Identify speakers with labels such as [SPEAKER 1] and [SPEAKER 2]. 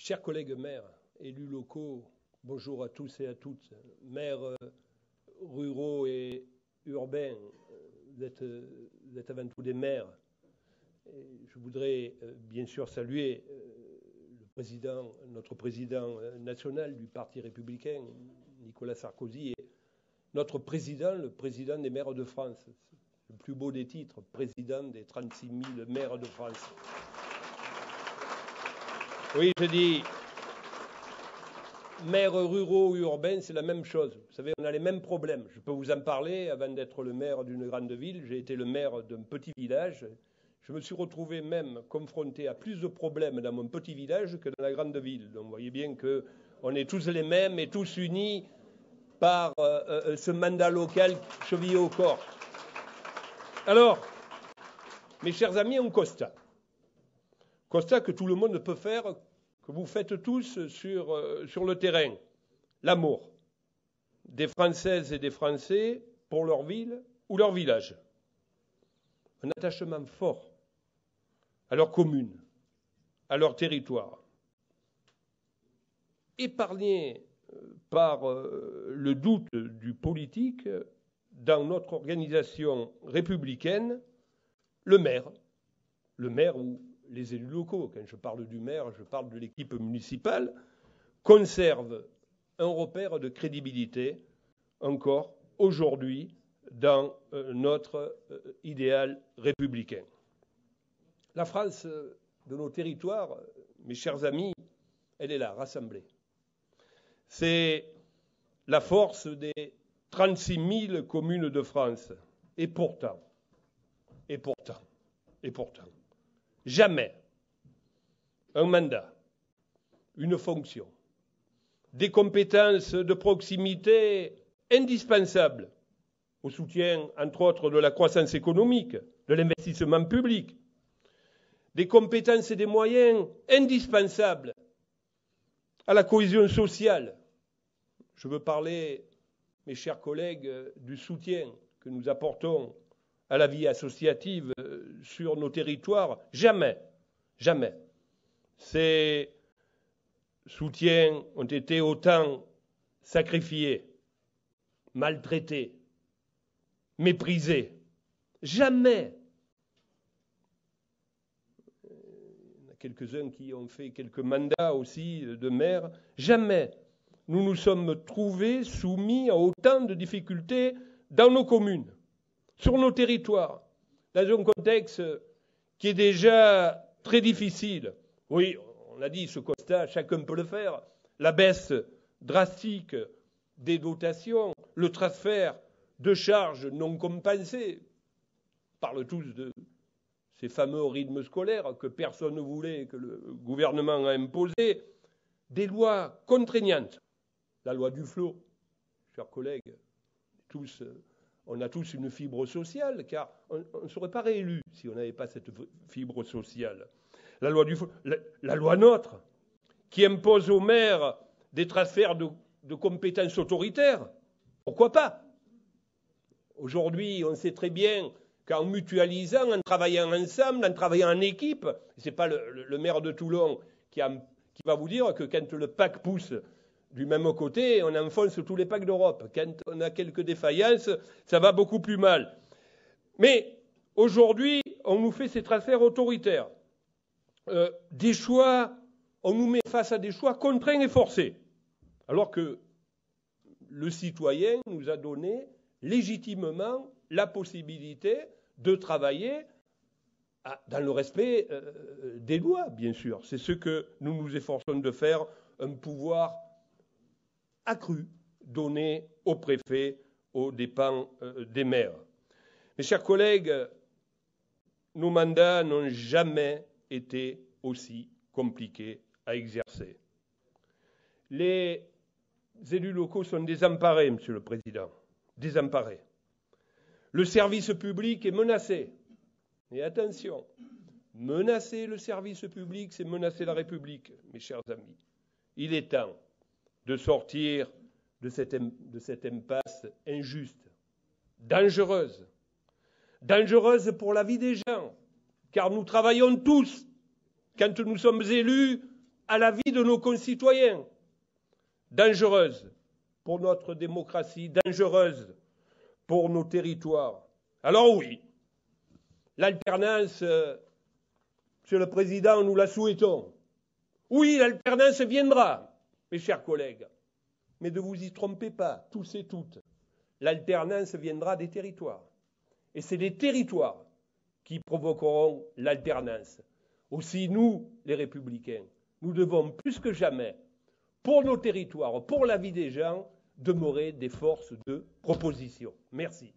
[SPEAKER 1] Chers collègues maires, élus locaux, bonjour à tous et à toutes, maires euh, ruraux et urbains, vous êtes, euh, vous êtes avant tout des maires. Je voudrais euh, bien sûr saluer le président, notre président national du Parti républicain, Nicolas Sarkozy, et notre président, le président des maires de France. Le plus beau des titres, président des 36 000 maires de France. Oui, je dis, maires ruraux ou urbains, c'est la même chose. Vous savez, on a les mêmes problèmes. Je peux vous en parler. Avant d'être le maire d'une grande ville, j'ai été le maire d'un petit village. Je me suis retrouvé même confronté à plus de problèmes dans mon petit village que dans la grande ville. Donc vous voyez bien qu'on est tous les mêmes et tous unis par euh, euh, ce mandat local chevillé au corps. Alors, mes chers amis, on constate. Constat que tout le monde peut faire, que vous faites tous sur, euh, sur le terrain. L'amour des Françaises et des Français pour leur ville ou leur village. Un attachement fort à leur commune, à leur territoire. Épargné euh, par euh, le doute du politique, dans notre organisation républicaine, le maire, le maire ou les élus locaux, quand je parle du maire, je parle de l'équipe municipale, conservent un repère de crédibilité encore aujourd'hui dans euh, notre euh, idéal républicain. La France euh, de nos territoires, mes chers amis, elle est là, rassemblée. C'est la force des 36 000 communes de France. Et pourtant, et pourtant, et pourtant, Jamais un mandat, une fonction, des compétences de proximité indispensables au soutien, entre autres, de la croissance économique, de l'investissement public, des compétences et des moyens indispensables à la cohésion sociale. Je veux parler, mes chers collègues, du soutien que nous apportons à la vie associative euh, sur nos territoires Jamais, jamais. Ces soutiens ont été autant sacrifiés, maltraités, méprisés. Jamais. Il en a quelques-uns qui ont fait quelques mandats aussi de maire. Jamais nous nous sommes trouvés soumis à autant de difficultés dans nos communes sur nos territoires, dans un contexte qui est déjà très difficile. Oui, on a dit ce constat, chacun peut le faire. La baisse drastique des dotations, le transfert de charges non compensées. On parle tous de ces fameux rythmes scolaires que personne ne voulait, que le gouvernement a imposés, des lois contraignantes. La loi du flot, chers collègues, tous on a tous une fibre sociale, car on ne serait pas réélu si on n'avait pas cette fibre sociale. La loi, du, NOTRe, qui impose aux maires des transferts de, compétences autoritaires, pourquoi pas? Aujourd'hui, on sait très bien qu'en mutualisant, en travaillant ensemble, en travaillant en équipe, ce n'est pas le, maire de Toulon qui va vous dire que quand le PAC pousse du même côté, on enfonce tous les packs d'Europe. Quand on a quelques défaillances, ça va beaucoup plus mal. Mais aujourd'hui, on nous fait ces transferts autoritaires. Euh, des choix, on nous met face à des choix contraints et forcés. Alors que le citoyen nous a donné légitimement la possibilité de travailler dans le respect euh, des lois, bien sûr. C'est ce que nous nous efforçons de faire, un pouvoir accru donné au préfet aux dépens euh, des maires. Mes chers collègues, nos mandats n'ont jamais été aussi compliqués à exercer. Les élus locaux sont désemparés, Monsieur le Président, désemparés. Le service public est menacé. Et attention, menacer le service public, c'est menacer la République, mes chers amis. Il est temps de sortir de cette, impasse injuste, dangereuse, dangereuse pour la vie des gens, car nous travaillons tous. Quand nous sommes élus, à la vie de nos concitoyens, dangereuse pour notre démocratie, dangereuse pour nos territoires. Alors oui, l'alternance, euh, Monsieur le Président, nous la souhaitons. Oui, l'alternance viendra, mes chers collègues. Mais ne vous y trompez pas, tous et toutes. L'alternance viendra des territoires. Et c'est les territoires qui provoqueront l'alternance. Aussi, nous, les républicains, nous devons plus que jamais, pour nos territoires, pour la vie des gens, demeurer des forces de proposition. Merci.